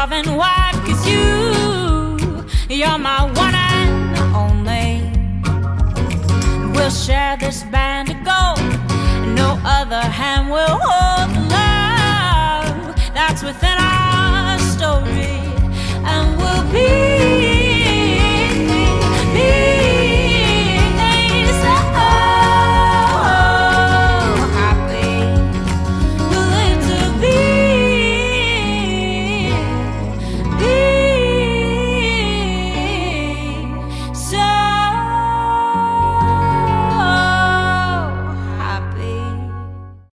loving wife, cause you, you're my one and only. We'll share this band of gold, no other hand will hold the love that's within